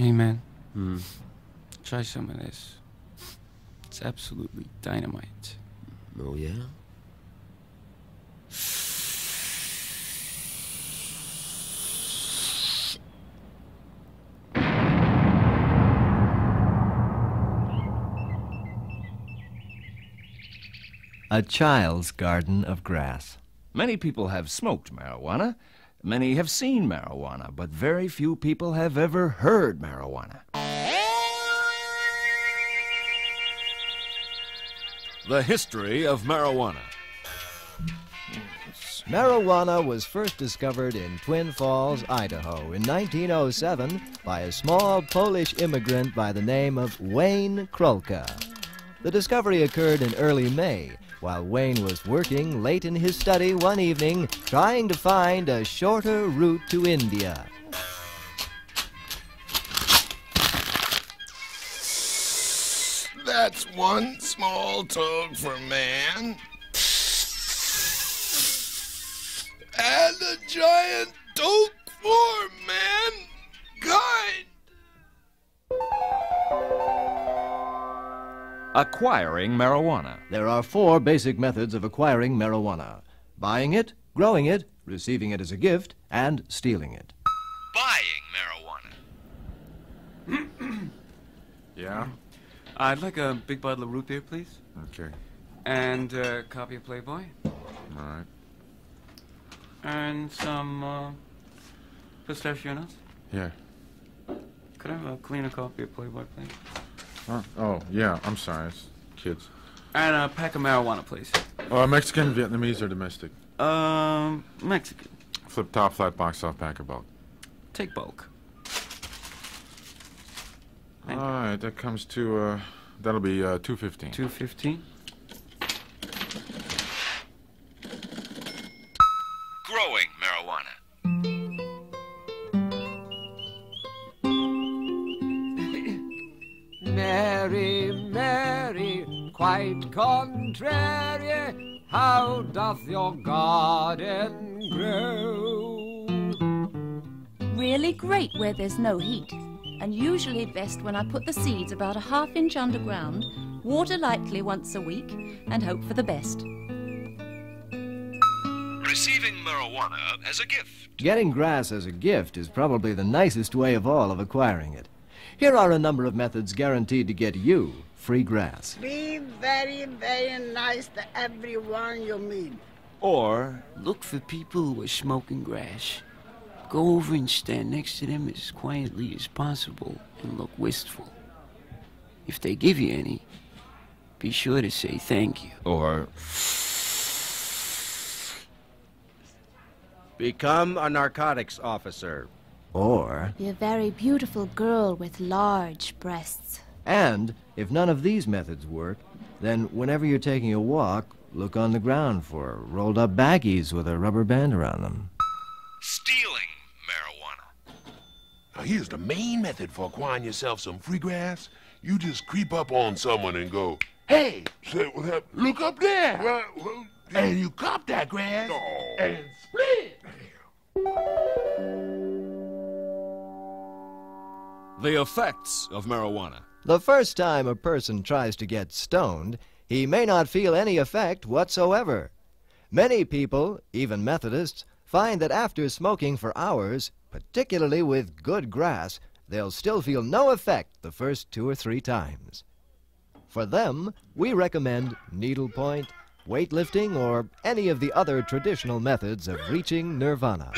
Hey, man. Hmm. Try some of this. It's absolutely dynamite. Oh, yeah? A child's garden of grass. Many people have smoked marijuana. Many have seen marijuana, but very few people have ever heard marijuana. The history of marijuana. Marijuana was first discovered in Twin Falls, Idaho in 1907 by a small Polish immigrant by the name of Wayne Krolka. The discovery occurred in early May while Wayne was working late in his study one evening trying to find a shorter route to India. That's one small toad for man. And a giant toad for mankind. Acquiring marijuana. There are four basic methods of acquiring marijuana buying it, growing it, receiving it as a gift, and stealing it. Buying marijuana. Yeah? I'd like a big bottle of root beer, please. Okay. And a copy of Playboy. All right. And some uh, pistachio nuts. Yeah. Could I have a cleaner copy of Playboy, please? Huh? Oh, yeah. I'm sorry. It's kids. And a pack of marijuana, please. Oh, Mexican, Vietnamese, or domestic? Um, Mexican. Flip top, flat box, soft pack, or bulk. Take bulk. All right, that comes to, uh, that'll be, uh, 215. 215. Contrary, how doth your garden grow? Really great where there's no heat, and usually best when I put the seeds about a half inch underground, water lightly once a week, and hope for the best. Receiving marijuana as a gift. Getting grass as a gift is probably the nicest way of all of acquiring it. Here are a number of methods guaranteed to get you free grass. Be very, very nice to everyone you meet. Or Look for people who are smoking grass. Go over and stand next to them as quietly as possible and look wistful. If they give you any, be sure to say thank you. or Become a narcotics officer. Or, Be a very beautiful girl with large breasts. and if none of these methods work, then whenever you're taking a walk, look on the ground for rolled up baggies with a rubber band around them. Stealing marijuana. Now, here's the main method for acquiring yourself some free grass. You just creep up on someone and go, hey, say, well, look up there. Well, well, And you cop that grass No. and split. the effects of marijuana. The first time a person tries to get stoned, he may not feel any effect whatsoever. Many people, even Methodists, find that after smoking for hours, particularly with good grass, they'll still feel no effect the first two or three times. For them, we recommend needlepoint, weightlifting, or any of the other traditional methods of reaching nirvana.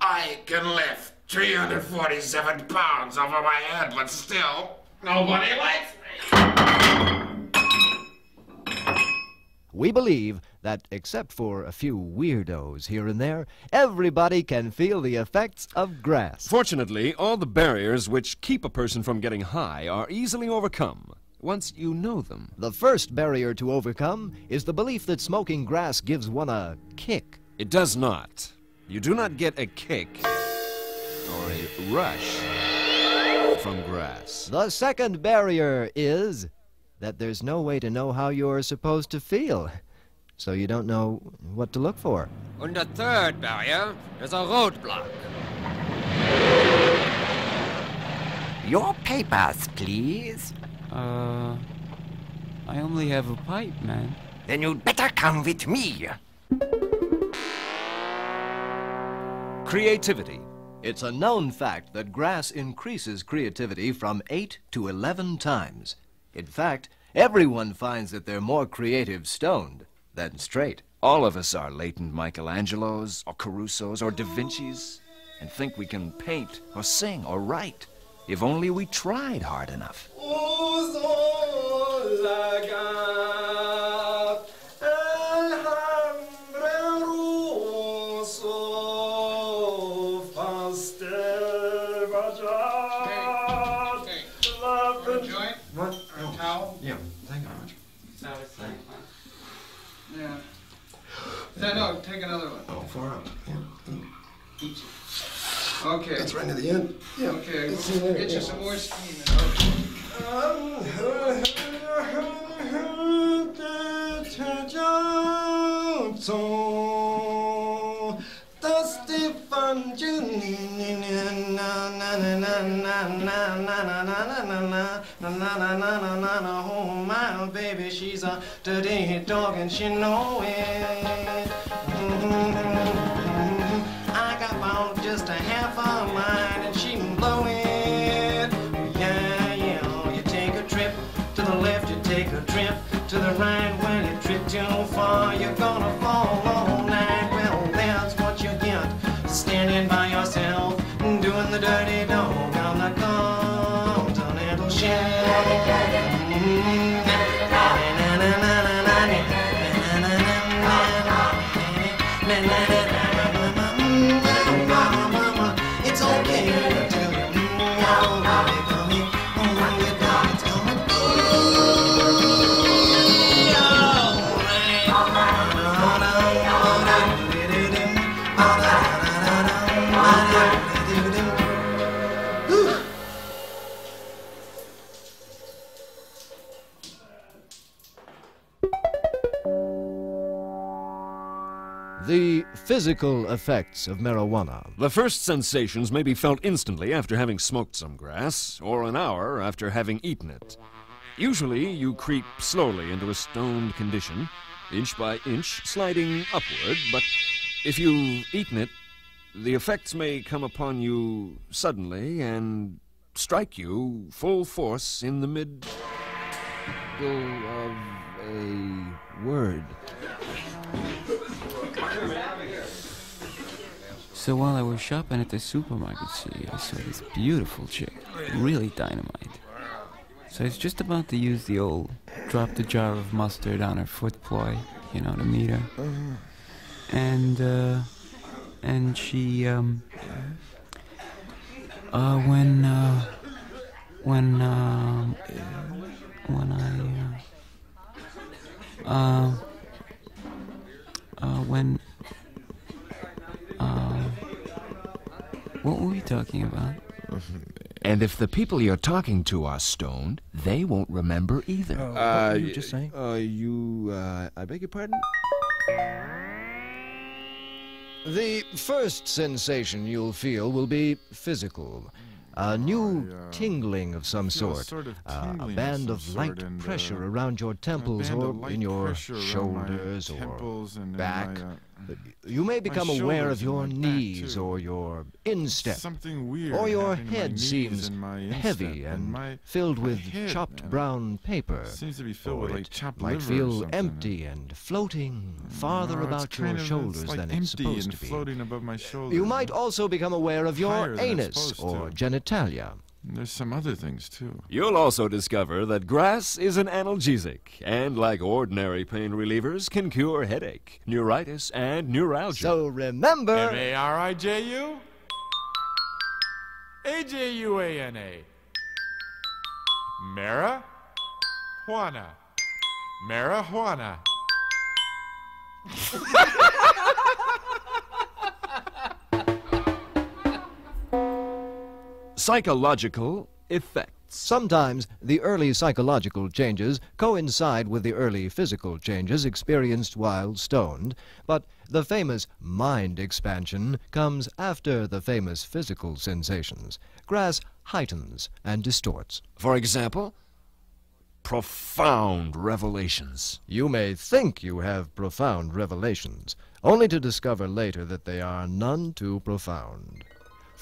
I can lift 347 pounds over my head, but still, nobody likes me. We believe that, except for a few weirdos here and there, everybody can feel the effects of grass. Fortunately, all the barriers which keep a person from getting high are easily overcome once you know them. The first barrier to overcome is the belief that smoking grass gives one a kick. It does not. You do not get a kick or a rush from grass. The second barrier is that there's no way to know how you're supposed to feel. so you don't know what to look for. And the third barrier is a roadblock. Your papers, please. Uh, I only have a pipe, man. Then you'd better come with me. Creativity. It's a known fact that grass increases creativity from 8 to 11 times. In fact, everyone finds that they're more creative stoned than straight. All of us are latent Michelangelos, or Carusos, or Da Vinci's, and think we can paint, or sing, or write, if only we tried hard enough. Yeah, thank you very much. Yeah. No, no, take another one. Oh, four out. Yeah. Each. Okay. That's right near the end. Yeah. Okay, It's we'll there, get you some more steam. Oh my baby, she's a dirty dog and she know it. The physical effects of marijuana. The first sensations may be felt instantly after having smoked some grass, or an hour after having eaten it. Usually, you creep slowly into a stoned condition, inch by inch, sliding upward, but if you've eaten it, the effects may come upon you suddenly and strike you full force in the mid of a word. So while I was shopping at the supermarket, see, I saw this beautiful chick, really dynamite. So I was just about to use the old drop the jar of mustard on her foot ploy, you know, to meet her. And, uh, and she, um, uh, when, uh, when, um, when I, uh, uh, uh, when, uh, what were we talking about? And if the people you're talking to are stoned, they won't remember either. Uh, what were you just saying? Uh, you, uh, I beg your pardon? The first sensation you'll feel will be physical. A new tingling of some sort. sort of Uh, a of band of sort light uh, pressure around your temples or in your pressure around my shoulders or back. my, uh, you may become aware of your and my back, knees or your instep. Or your happening to my head seems and my heavy and and my- filled with chopped brown paper. Seems to be filled or with, like, it chopped might feel empty and floating mm, farther No, about your shoulders like than it's supposed to be. floating above my shoulders. You might also become aware of your Higher than it's anus or genitalia. There's some other things too. You'll also discover that grass is an analgesic, and like ordinary pain relievers, can cure headache, neuritis, and neuralgia. So remember. M A R I J U? A J U A N A. Mara? Juana. Marijuana. Psychological effects. Sometimes the early psychological changes coincide with the early physical changes experienced while stoned, but the famous mind expansion comes after the famous physical sensations. Grass heightens and distorts. For example, profound revelations. You may think you have profound revelations, only to discover later that they are none too profound.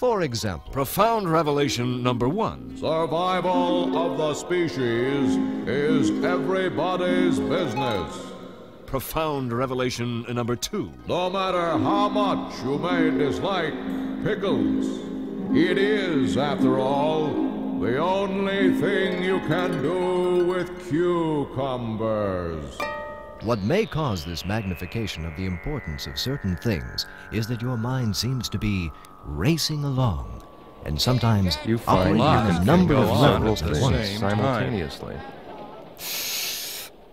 For example, profound revelation number one Survival of the species is everybody's business. Profound revelation number two. No matter how much you may dislike pickles, it is, after all, the only thing you can do with cucumbers. What may cause this magnification of the importance of certain things is that your mind seems to be racing along, and sometimes you find operating a number of levels at at once. simultaneously.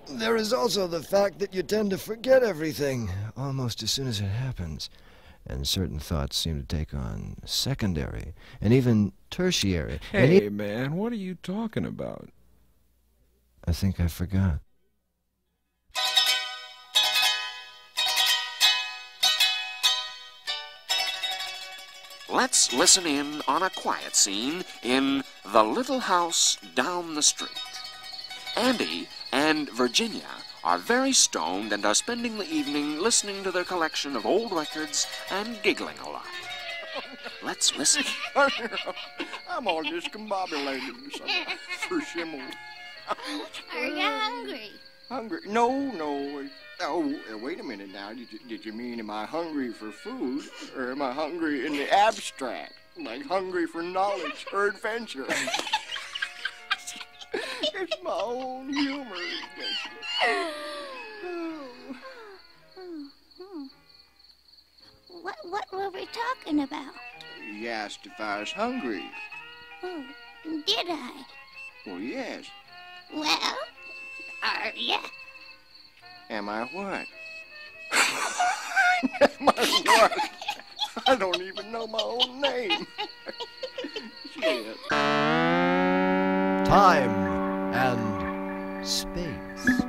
There is also the fact that you tend to forget everything almost as soon as it happens, and certain thoughts seem to take on secondary and even tertiary. Hey, man, what are you talking about? I think I forgot. Let's listen in on a quiet scene in The Little House Down the Street. Andy and Virginia are very stoned and are spending the evening listening to their collection of old records and giggling a lot. Let's listen. I'm all discombobulated for shimmel. Are you hungry? Hungry? No, no. Oh, uh, wait a minute now. Did you, did you mean am I hungry for food or am I hungry in the abstract? Like hungry for knowledge or adventure? it's my own humor. What, what were we talking about? You asked if I was hungry. Oh, did I? Well, yes. Well, are ya? Am I what? Am I what? I don't even know my own name. Shit. Time and space.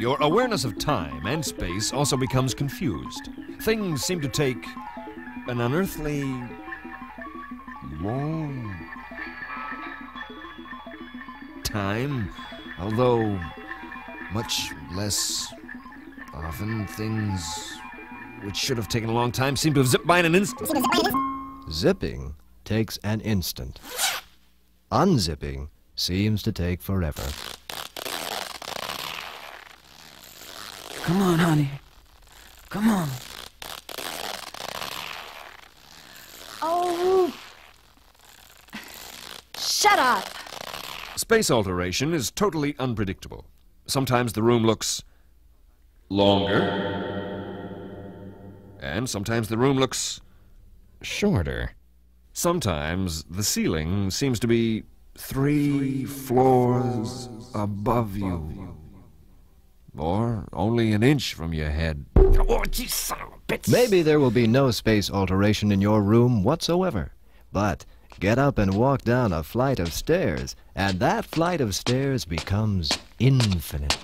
Your awareness of time and space also becomes confused. Things seem to take an unearthly long time, although much less often things which should have taken a long time seem to have zipped by in an instant. Zipping takes an instant. Unzipping seems to take forever. Come on, honey. Come on. Oh. Shut up. Space alteration is totally unpredictable. Sometimes the room looks longer, and sometimes the room looks shorter. Sometimes the ceiling seems to be three floors above you, or only an inch from your head. Oh, you son of a bitch. Maybe there will be no space alteration in your room whatsoever. But get up and walk down a flight of stairs, and that flight of stairs becomes infinite.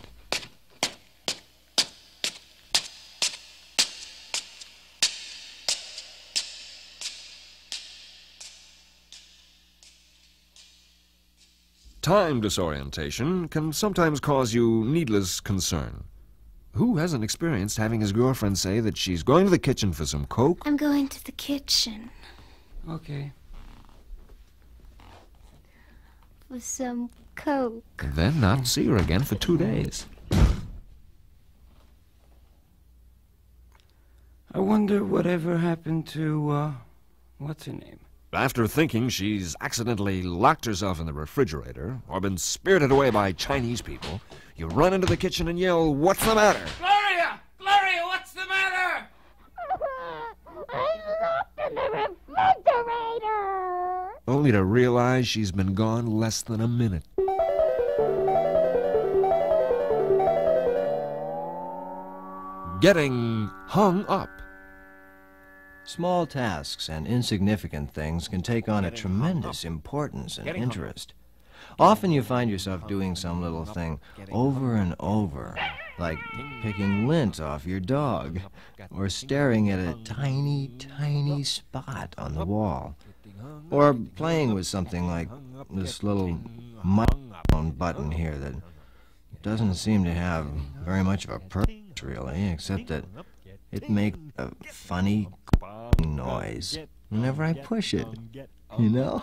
Time disorientation can sometimes cause you needless concern. Who hasn't experienced having his girlfriend say that she's going to the kitchen for some coke? I'm going to the kitchen Okay. for some coke. and then not see her again for two days. I wonder whatever happened to, uh, what's her name? After thinking she's accidentally locked herself in the refrigerator or been spirited away by Chinese people, you run into the kitchen and yell, What's the matter? Gloria! Gloria, what's the matter? I'm locked in the refrigerator. Only to realize she's been gone less than a minute. Getting hung up. Small tasks and insignificant things can take on a tremendous importance and interest. Often you find yourself doing some little thing over and over, like picking lint off your dog, or staring at a tiny, tiny spot on the wall, or playing with something like this little microphone button here that doesn't seem to have very much of a purpose, really, except that it makes a funny noise whenever I push it. You know?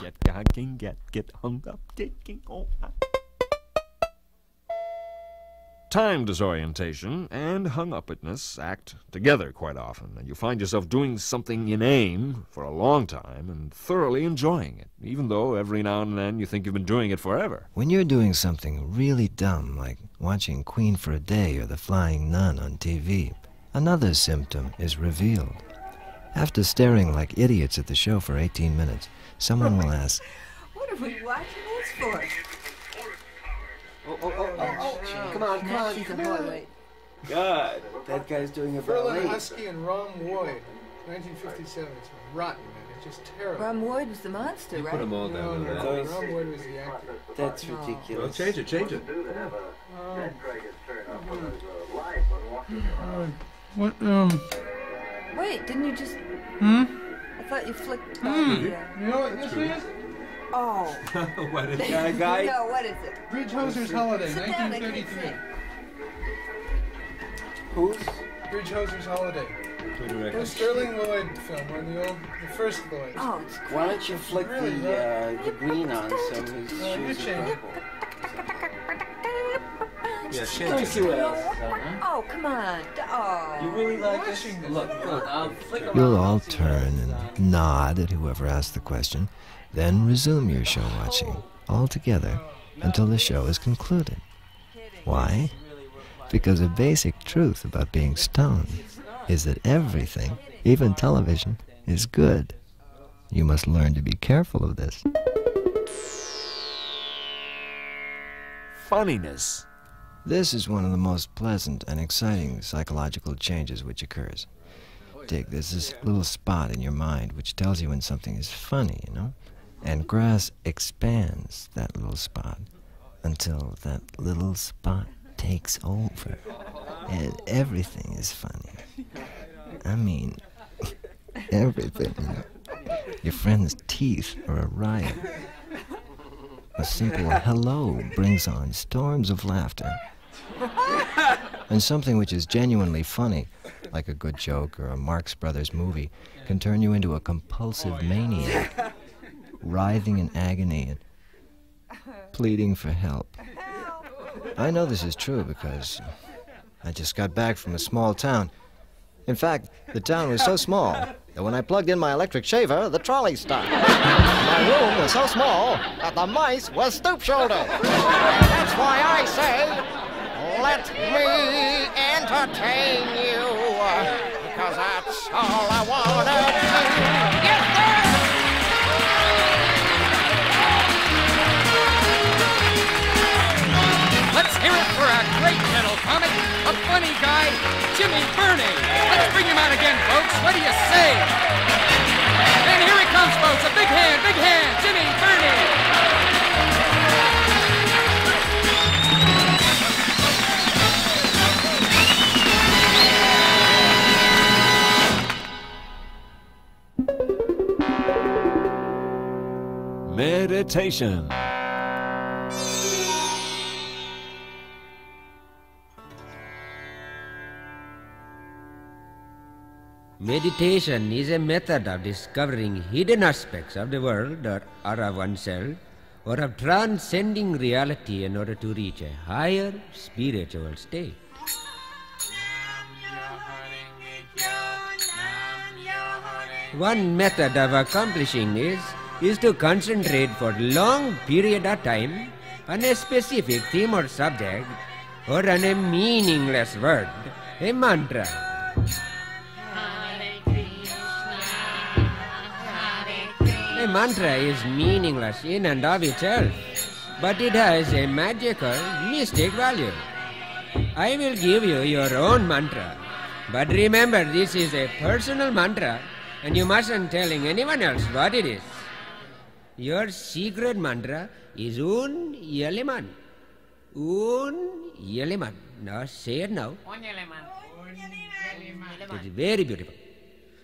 Time disorientation and hung upness act together quite often, and you find yourself doing something inane for a long time and thoroughly enjoying it, even though every now and then you think you've been doing it forever. When you're doing something really dumb, like watching Queen for a Day or The Flying Nun on TV, another symptom is revealed. After staring like idiots at the show for 18 minutes, someone will ask, What are we watching this for? Oh, oh, oh, oh, come on, come on, come on. Wait. God, that guy's doing a Berlin ballet. Husky and Rom Wood, 1957. It's rotten, man. It's just terrible. Ron Wood was the monster, You right? put them all down no, there. no. Ron Wood was the actor. That's Oh. ridiculous. Well, change it, change it. Uh, what, um, Wait, didn't you just... hmm? I thought you flicked Hmm. on the... Uh... You know what this is? Oh. what is Uh, guy? no, what is it? Bridge Hoser's Holiday, Sit down, I can't 1933. Who's? Bridge Hoser's Holiday. The? Sterling Lloyd film, one of the old, the first Lloyd. Oh, it's Why don't you flick Really, the uh, the green on so his Uh, you shoes are change it. purple? Yeah, Let change me it. see what else is on, huh? Oh, come on. Oh. You really like this? Look, look, I'll flick. You'll all I'll see what turn and nod at whoever asked the question, then resume your show watching, all together, until the show is concluded. Why? Because a basic truth about being stoned is that everything, even television, is good. You must learn to be careful of this. Funniness. This is one of the most pleasant and exciting psychological changes which occurs. Dick, there's this little spot in your mind which tells you when something is funny, you know? And grass expands that little spot until that little spot takes over. And everything is funny. I mean, everything. Your friend's teeth are a riot. A simple hello brings on storms of laughter. And something which is genuinely funny, like a good joke or a Marx Brothers movie, can turn you into a compulsive maniac, writhing in agony and pleading for help. I know this is true because I just got back from a small town. In fact, the town was so small that when I plugged in my electric shaver, the trolley stopped. My room was so small that the mice were stoop-shouldered. That's why I say, let me entertain you, because that's all I wanna do. Hear it for a great little comic, a funny guy, Jimmy Burney. Let's bring him out again, folks. What do you say? And here he comes, folks. A big hand, big hand, Jimmy Burney. Meditation. Meditation is a method of discovering hidden aspects of the world or, or of oneself, or of transcending reality in order to reach a higher spiritual state. One method of accomplishing this is to concentrate for a long period of time on a specific theme or subject, or on a meaningless word, a mantra. A mantra is meaningless in and of itself, but it has a magical, mystic value. I will give you your own mantra, but remember this is a personal mantra and you mustn't telling anyone else what it is. Your secret mantra is Un Yeleman. Un Yeleman. Now say it now. It's very beautiful.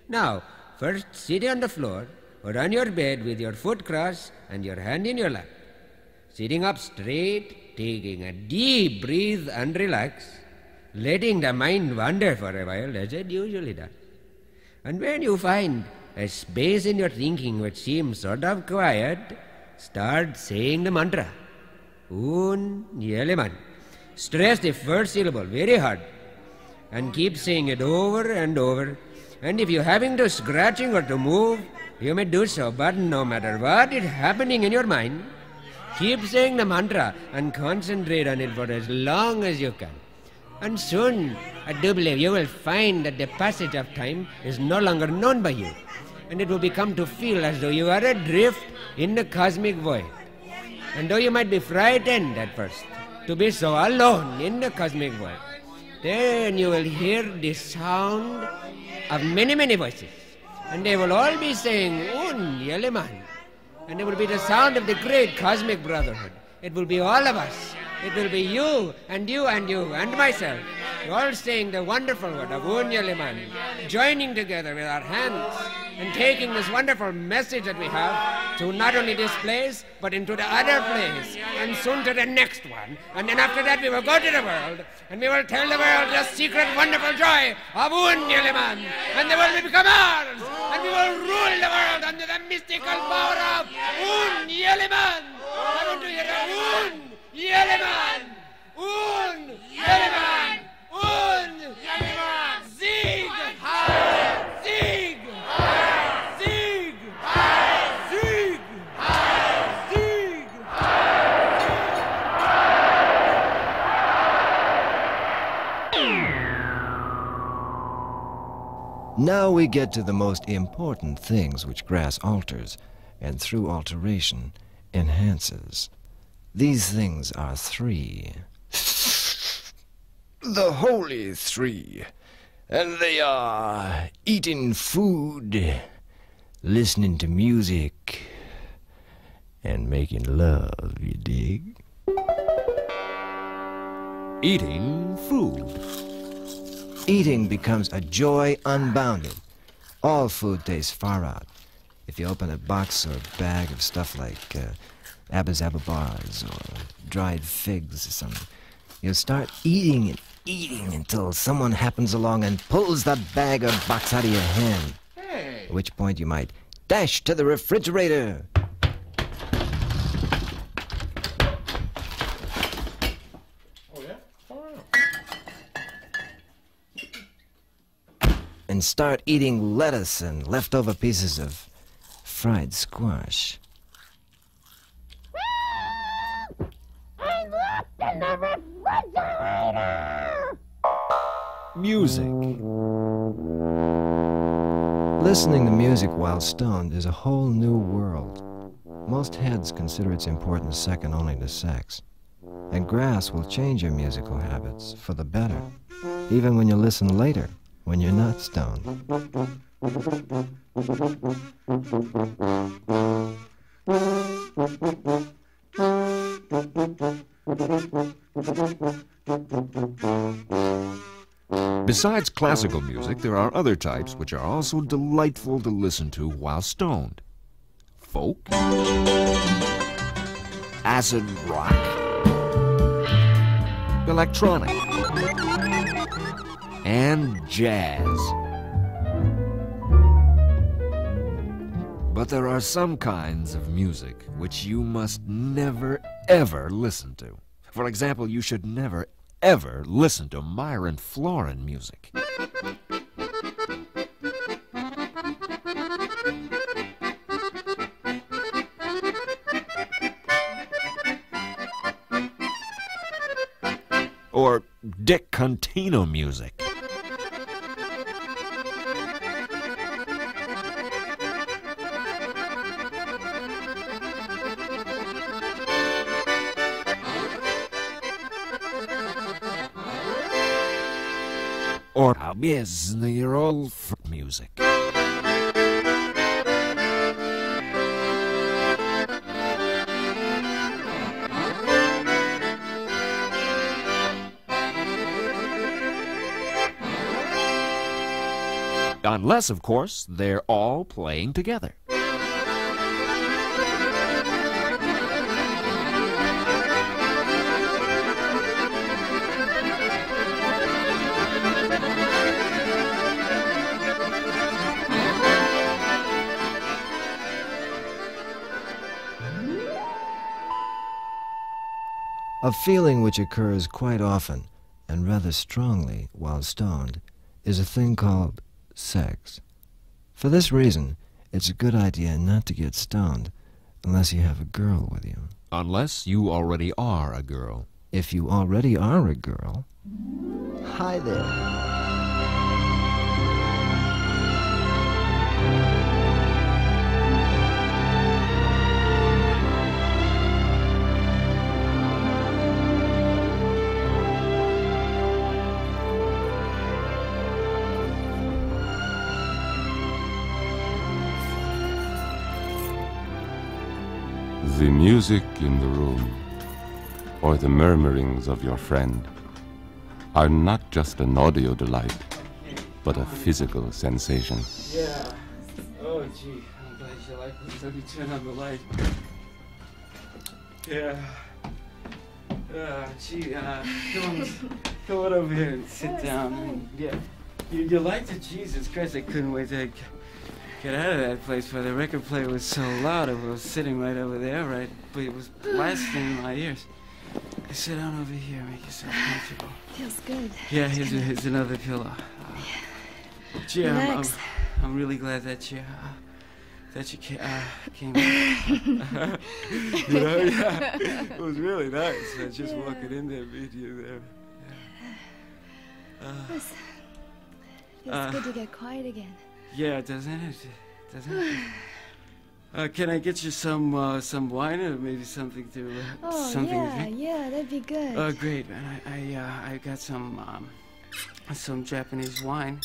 Now, first sit on the floor or on your bed with your foot crossed and your hand in your lap. Sitting up straight, taking a deep breath and relax, letting the mind wander for a while as it usually does. And when you find a space in your thinking which seems sort of quiet, start saying the mantra. Un Yeleman. Stress the first syllable very hard and keep saying it over and over. And if you're having to scratching or to move, you may do so, but no matter what is happening in your mind, keep saying the mantra and concentrate on it for as long as you can. And soon, I do believe you will find that the passage of time is no longer known by you, and it will become to feel as though you are adrift in the cosmic void. And though you might be frightened at first to be so alone in the cosmic void, then you will hear the sound of many, many voices. And they will all be saying, Un Yeleman. And it will be the sound of the great cosmic brotherhood. It will be all of us. It will be you and you and you and myself. All saying the wonderful word of Un Yeleman, joining together with our hands and taking this wonderful message that we have to not only this place, but into the other place, and soon to the next one. And then after that, we will go to the world, and we will tell the world the secret, wonderful joy of Un Yeleman. And the world will become ours, and we will rule the world under the mystical power of Un Yeleman. I want to hear a Un. Un. Sieg! Sieg! Sieg! Sieg! Sieg! Now we get to the most important things which grass alters, and through alteration enhances. These things are three. The holy three. And they are eating food, listening to music, and making love, you dig? Eating food. Eating becomes a joy unbounded. All food tastes far out. If you open a box or bag of stuff like uh, Abba Zaba bars or dried figs or something, you'll start eating and eating until someone happens along and pulls that bag or box out of your hand. At which point you might dash to the refrigerator. Oh, and start eating lettuce and leftover pieces of fried squash. I looked in the refrigerator! Music. Listening to music while stoned is a whole new world. Most heads consider its importance second only to sex. And grass will change your musical habits for the better, even when you listen later, when you're not stoned. Besides classical music, there are other types which are also delightful to listen to while stoned. Folk, acid rock, electronic, and jazz. But there are some kinds of music which you must never, ever listen to. For example, you should never, ever listen to Myron Floren music. Or Dick Contino music. Yes, you're all for music. Unless, of course, they're all playing together. A feeling which occurs quite often and rather strongly while stoned is a thing called sex. For this reason, it's a good idea not to get stoned unless you have a girl with you. Unless you already are a girl. If you already are a girl, hi there. The music in the room, or the murmurings of your friend, are not just an audio delight, but a physical sensation. Yeah. Oh, gee. I'm glad you like this. Let me turn on the light. Yeah. Uh, gee, uh, come on, come on over here and sit down. And, yeah. You, you liked it? Jesus Christ, I couldn't wait to g- get out of that place where the record player was so loud. It was sitting right over there, right? But it was blasting in my ears. Sit down over here, make yourself comfortable. Feels good. Yeah, here's, a, here's another pillow. Uh, gee, I'm, I'm, I'm really glad that you uh, that you ca- uh, came. you know, yeah, it was really nice. Uh, just walking in there, meeting you there. Yeah. Uh, Feels, feels good to get quiet again. Yeah, doesn't it? Doesn't it? Uh, can I get you some uh, some wine or maybe something to uh, Oh, something to yeah, drink? yeah, that'd be good. Oh, great, man. I I, uh, I got some um, some Japanese wine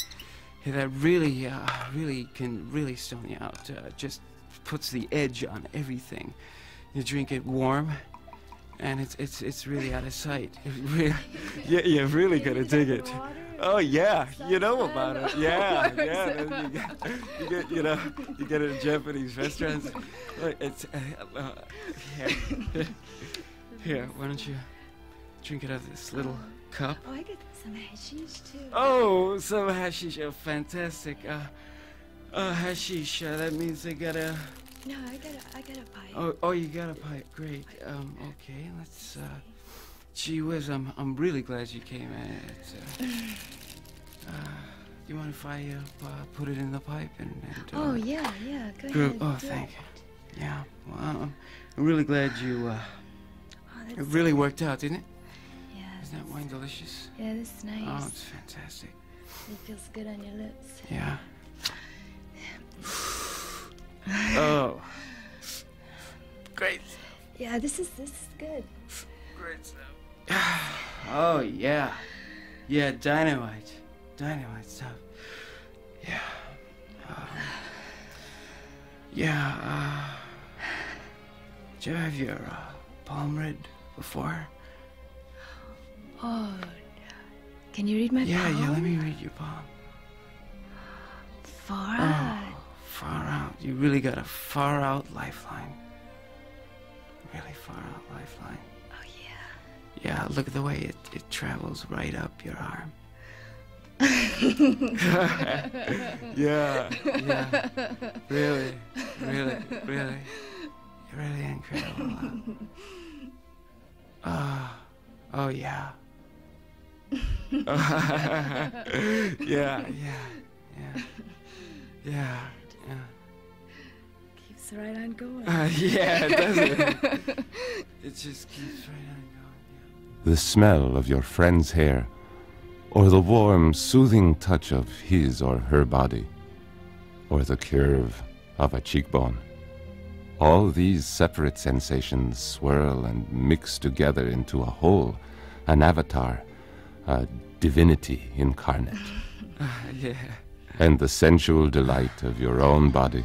that really uh, really can really stone you out. Uh, just puts the edge on everything. You drink it warm, and it's it's it's really out of sight. Really, yeah, you're really gonna dig it. Oh yeah, you know about it. Yeah, yeah. You get, you get, you know, you get it in Japanese restaurants. It's uh, uh, here. Here, why don't you drink it out of this little cup? Oh, I got some hashish too. Oh, some hashish. Oh, fantastic. Uh, uh, hashish. Uh, that means they got a. No, I got a, I got a pipe. Oh, oh, you got a pipe. Great. Um, okay, let's. Uh, gee whiz, I'm, I'm really glad you came. Uh, uh, do you mind if I uh, uh, put it in the pipe and? and uh, Oh, yeah, yeah, go gro- ahead. Oh, thank it. you. Yeah. Well, I'm, I'm really glad you. Uh, Oh, it really worked out, didn't it? Yeah. Isn't that wine delicious? Yeah, this is nice. Oh, it's fantastic. It feels good on your lips. Yeah. oh. Great. Yeah, this is this is good. Great stuff. Oh yeah. Yeah, dynamite. Dynamite stuff. Yeah. Um, yeah, uh did you have your uh, palm read before? Oh, can you read my yeah, palm? yeah, yeah, let me read your palm. Far Oh, out. Far out. You really got a far out lifeline. Really far out lifeline. Oh yeah. Yeah, look at the way it, it travels right up your arm. yeah, yeah. Really, really, really. You're really incredible. Uh, oh, yeah, yeah, yeah. Yeah, yeah. Keeps right on going. Uh, yeah, it does it? It just keeps right on The smell of your friend's hair, or the warm, soothing touch of his or her body, or the curve of a cheekbone. All these separate sensations swirl and mix together into a whole, an avatar, a divinity incarnate. yeah. and the sensual delight of your own body,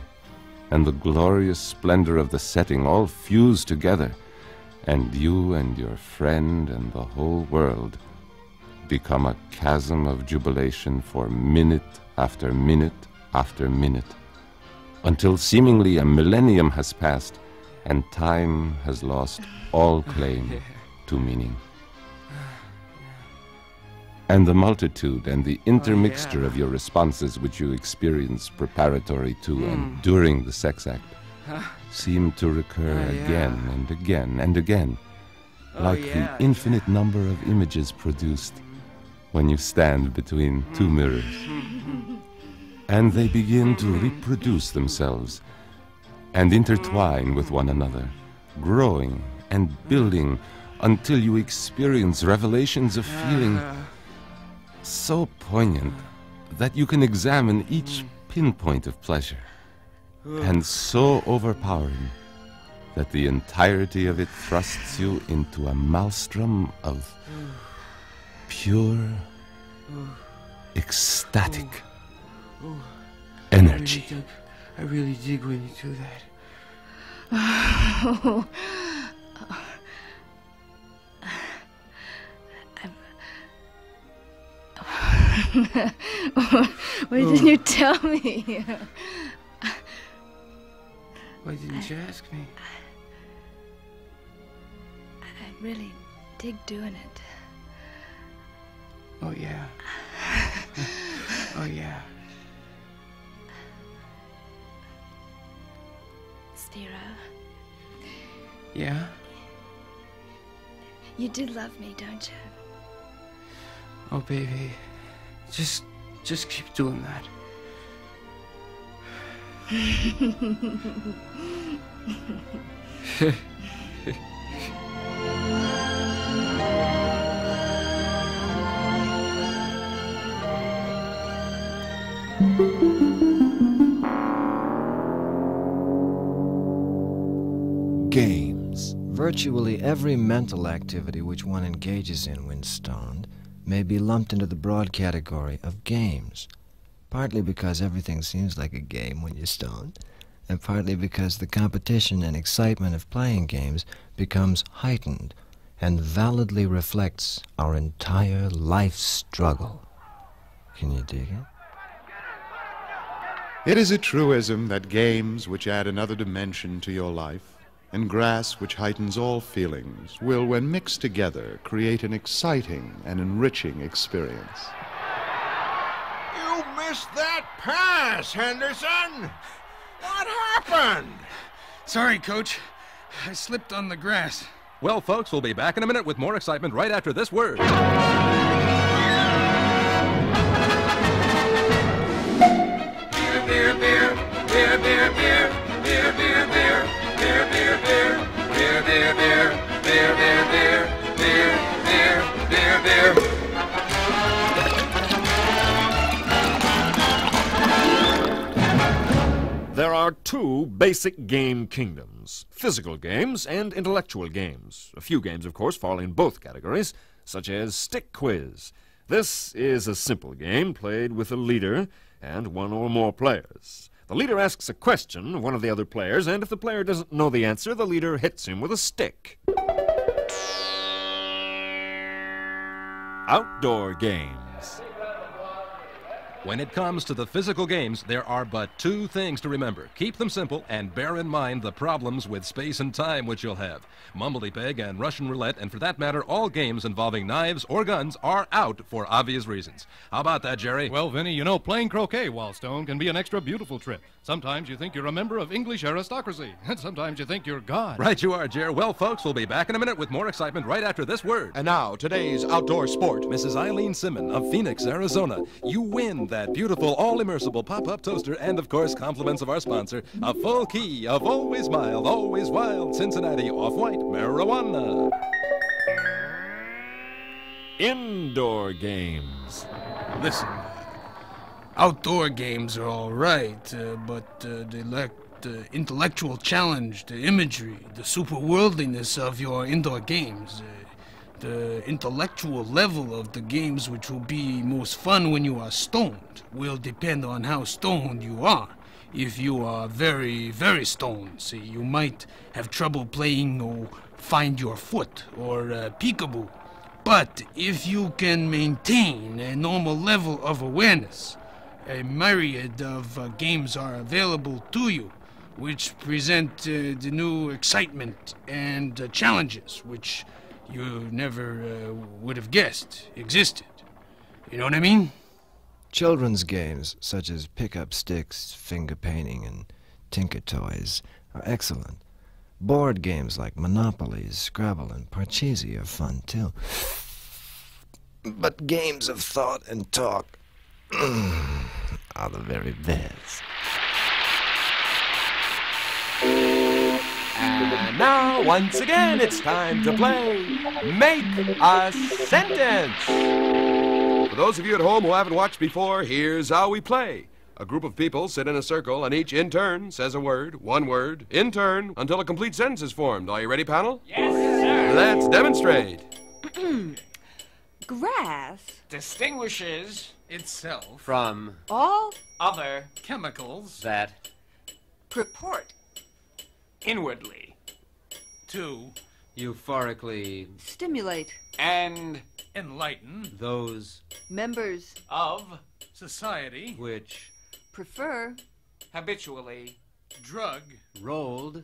and the glorious splendor of the setting all fuse together, and you and your friend and the whole world become a chasm of jubilation for minute after minute after minute, until seemingly a millennium has passed and time has lost all claim to meaning. And the multitude and the oh, intermixture of your responses which you experience preparatory to hmm. and during the sex act seem to recur Oh, yeah. again and again and again, Oh, like yeah. the infinite number of images produced when you stand between two hmm. mirrors. And they begin to reproduce themselves and intertwine with one another, growing and building until you experience revelations of feeling uh-huh. So poignant that you can examine each pinpoint of pleasure, and so overpowering that the entirety of it thrusts you into a maelstrom of pure, ecstatic energy. I really dig when you do that. Oh. Why didn't you tell me? Why didn't you ask me? I really dig doing it. Oh, yeah. oh, yeah. Spiro, Yeah? you do love me, don't you? Oh, baby. Just, just keep doing that. Games. Virtually every mental activity which one engages in when stoned may be lumped into the broad category of games. Partly because everything seems like a game when you're stoned, and partly because the competition and excitement of playing games becomes heightened and validly reflects our entire life struggle. Can you dig it? It is a truism that games which add another dimension to your life, and grass which heightens all feelings, will, when mixed together, create an exciting and enriching experience. You missed that pass, Henderson! What happened? Sorry, Coach. I slipped on the grass. Well, folks, we'll be back in a minute with more excitement right after this word. Are two basic game kingdoms physical games and intellectual games. A few games, of course, fall in both categories, such as Stick Quiz. This is a simple game played with a leader and one or more players. The leader asks a question of one of the other players, and if the player doesn't know the answer, the leader hits him with a stick. Outdoor games. When it comes to the physical games, there are but two things to remember. Keep them simple and bear in mind the problems with space and time which you'll have. Mumbledy Peg and Russian Roulette, and for that matter, all games involving knives or guns, are out for obvious reasons. How about that, Jerry? Well, Vinny, you know, playing croquet while stoned can be an extra beautiful trip. Sometimes you think you're a member of English aristocracy, and sometimes you think you're God. Right you are, Jerry. Well, folks, we'll be back in a minute with more excitement right after this word. And now, today's outdoor sport. Mrs. Eileen Simon of Phoenix, Arizona. You win that beautiful, all-immersible pop-up toaster and, of course, compliments of our sponsor, a full key of always mild, always wild Cincinnati off-white marijuana. Indoor games. Listen, outdoor games are all right, uh, but uh, they lack the intellectual challenge, the imagery, the superworldliness of your indoor games. Uh, the intellectual level of the games which will be most fun when you are stoned will depend on how stoned you are. If you are very, very stoned, see, you might have trouble playing or find your foot or uh, peekaboo. But if you can maintain a normal level of awareness a myriad of uh, games are available to you, which present uh, the new excitement and uh, challenges which you never uh, would have guessed existed. You know what I mean? Children's games such as pick-up sticks, finger painting, and Tinker Toys are excellent. Board games like Monopoly, Scrabble, and Parcheesi are fun too. But games of thought and talk are the very best. And now, once again, it's time to play Make a Sentence. For those of you at home who haven't watched before, here's how we play. A group of people sit in a circle, and each in turn says a word, one word, in turn, until a complete sentence is formed. Are you ready, panel? Yes, sir. Let's demonstrate. Grass Distinguishes Itself From all other chemicals that purport inwardly to euphorically stimulate. and enlighten those members. of society which prefer. habitually drug rolled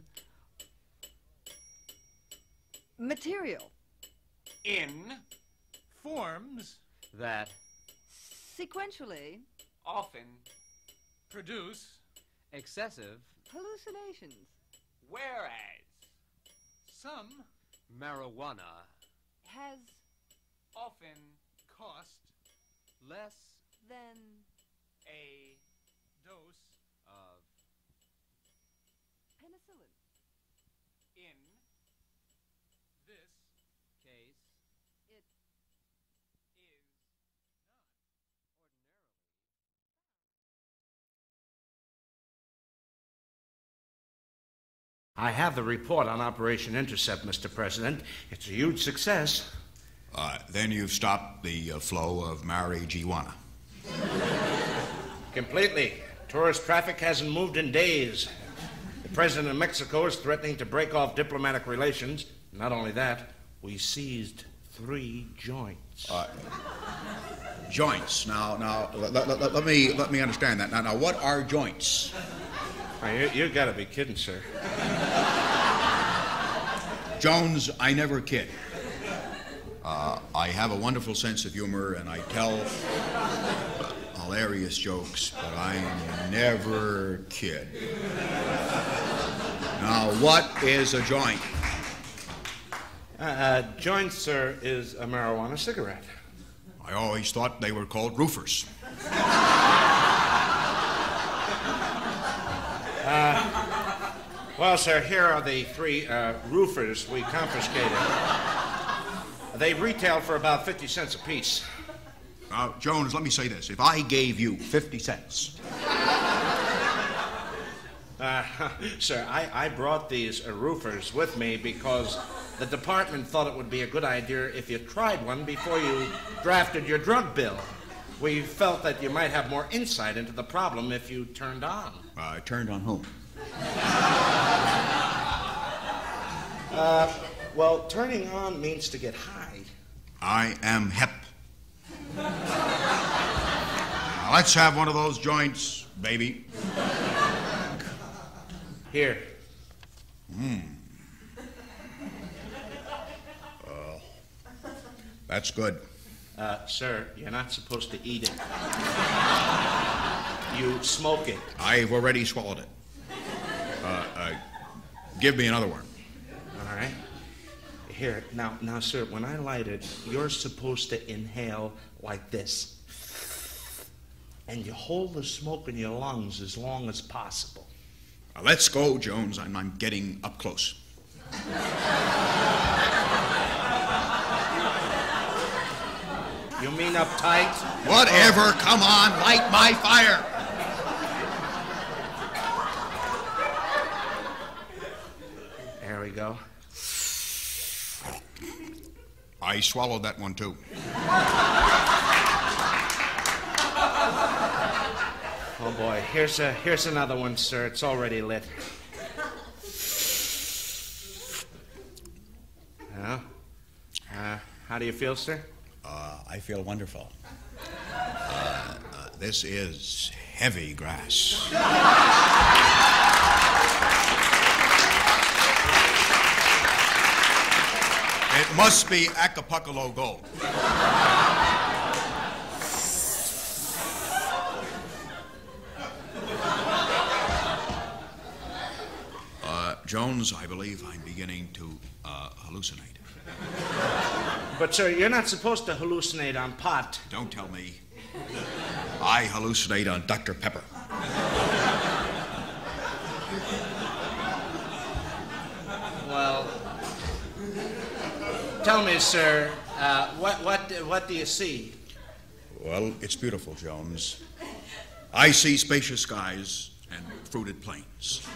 material. in forms that sequentially. often produce excessive hallucinations. whereas some marijuana has often cost less than a dose of penicillin in this case it is I have the report on Operation Intercept, Mr. President. It's a huge success. Uh, then you've stopped the uh, flow of marijuana. Completely. Tourist traffic hasn't moved in days. The President of Mexico is threatening to break off diplomatic relations. Not only that, we seized three joints. Uh, joints. Now, now, let, let- me let me understand that. Now, now, what are joints? Now, you, you gotta be kidding, sir. Jones, I never kid. Uh, I have a wonderful sense of humor, and I tell hilarious jokes, but I never kid. Now, what is a joint? Uh, uh, joint, sir, is a marijuana cigarette. I always thought they were called roofers. Uh, well, sir, here are the three uh, roofers we confiscated. They retail for about 50 cents apiece. Now, Jones, let me say this. If I gave you 50 cents, Uh, sir, I, I brought these uh, roofers with me because the department thought it would be a good idea if you tried one before you drafted your drug bill. We felt that you might have more insight into the problem if you turned on. uh, turned on whom? Uh, well, turning on means to get high. I am hep. Now, let's have one of those joints, baby. Here. Hmm. Well, that's good. Uh, sir, you're not supposed to eat it. You smoke it. I've already swallowed it. Uh, uh, give me another one. All right. Here, now, now, sir, when I light it, you're supposed to inhale like this. And you hold the smoke in your lungs as long as possible. Now, let's go, Jones. I'm, I'm getting up close. You mean uptight? Whatever. Come on, light my fire. There we go. I swallowed that one, too. Oh boy, here's a here's another one, sir. It's already lit. Well, uh, how do you feel, sir? Uh, I feel wonderful. Uh, uh, This is heavy grass. It must be Acapulco Gold. Uh, Jones, I believe I'm beginning to uh, hallucinate. But, sir, you're not supposed to hallucinate on pot. Don't tell me. I hallucinate on Dr. Pepper. Well, tell me, sir, uh, what, what, what do you see? Well, it's beautiful, Jones. I see spacious skies and fruited plains.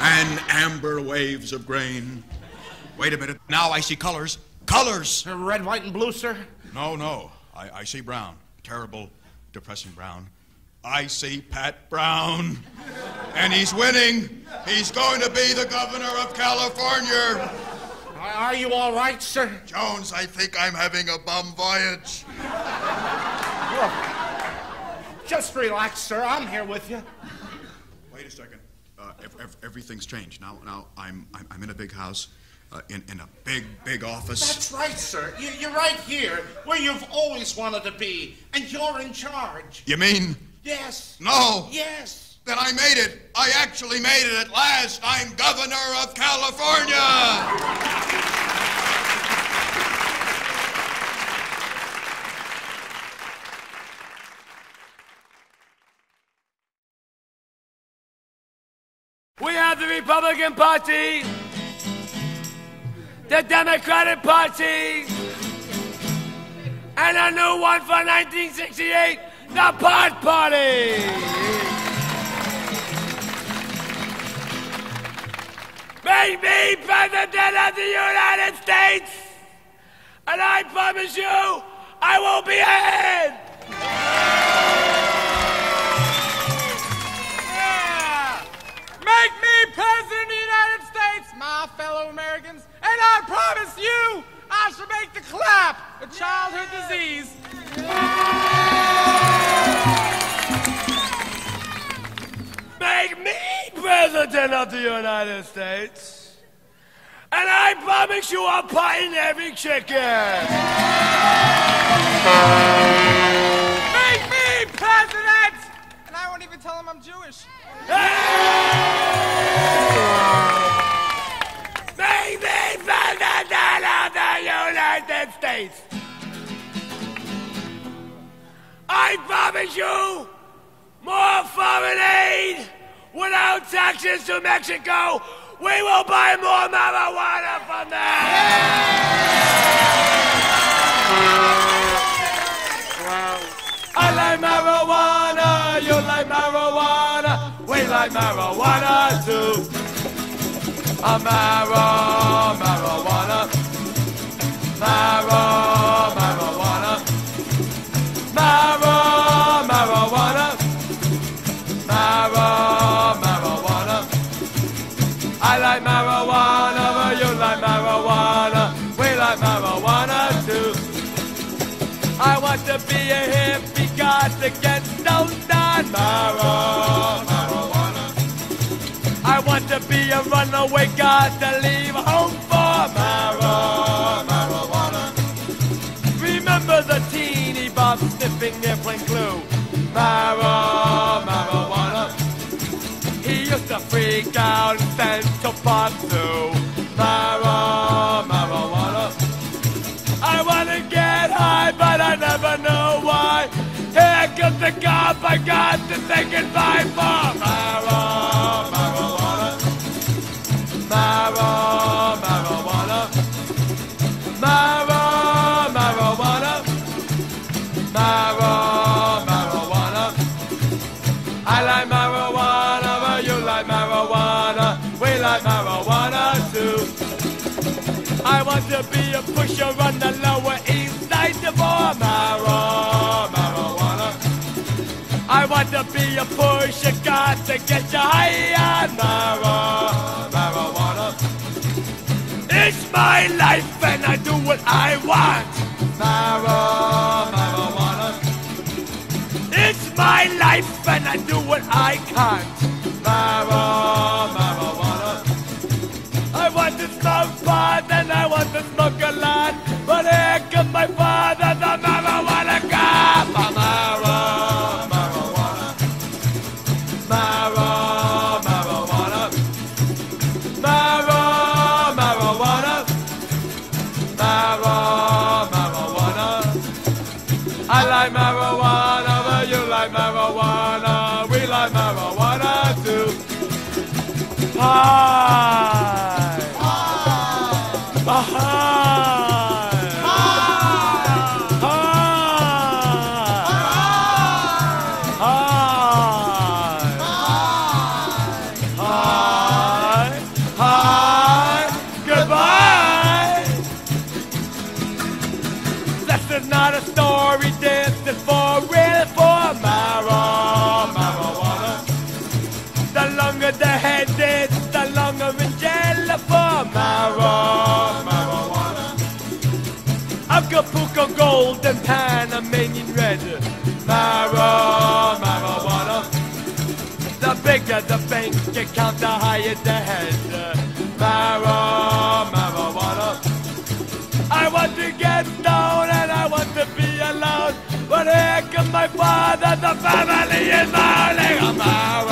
and amber waves of grain. Wait a minute. Now I see colors. Colors! Red, white, and blue, sir? No, no. I, I see brown. Terrible, depressing brown. I see Pat Brown. And he's winning. He's going to be the governor of California. Are you all right, sir? Jones, I think I'm having a bum voyage. Look, just relax, sir. I'm here with you. Wait a second. Uh, ev- ev- everything's changed. Now, now I'm, I'm, I'm in a big house, uh, in, in a big, big office. That's right, sir. You, you're right here, where you've always wanted to be, and you're in charge. You mean? Yes. No. Yes. Then I made it. I actually made it at last. I'm governor of California. We the Republican Party, the Democratic Party, and a new one for 1968, the Pot Party. Make me President of the United States, and I promise you, I will be ahead. President of the United States, my fellow Americans, and I promise you I shall make the clap a childhood disease. Make me President of the United States. And I promise you I'll in every chicken. Make me President! And I won't even tell him I'm Jewish. Me President of the United States. I promise you more foreign aid without taxes to Mexico. We will buy more marijuana from them. I like marijuana, you like marijuana, we like marijuana too. A maro, marijuana, maro, marijuana, maro, marijuana, maro, marijuana. I like marijuana, but you like marijuana, we like marijuana too. I want to be a hippie, got to get stoned marijuana. A runaway, got to leave home for marijuana. Remember the teeny bob sniffing airplane glue, marijuana. He used to freak out in Central Park maro, marijuana. I wanna get high, but I never know why. Here comes the cop, I got to say goodbye for marijuana. Marijuana. Marijuana. Marijuana. I like marijuana, but you like marijuana. We like marijuana too. I want to be a pusher on the lower east side for maro, marijuana. I want to be a pusher, got to get you high on marijuana. and I do what I want. Marijuana. It's my life and I do what I can't. Marijuana. golden Panamanian red. Marijuana. The bigger the bank account, the higher the head. Marijuana. I want to get down and I want to be alone. But here comes my father, the family is moaning. Mara.